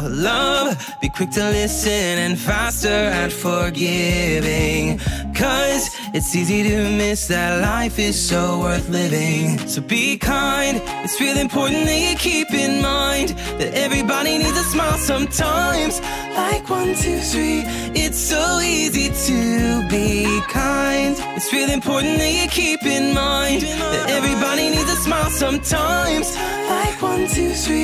for love. Be quick to listen and faster at forgiving. Cause it's easy to miss that life is so worth living. So be kind, it's really important that you keep in mind that everybody needs a smile sometimes. Like one, two, three, it's so easy to be kind. It's really important that you keep in mind that everybody needs a smile sometimes. Like one, two, three.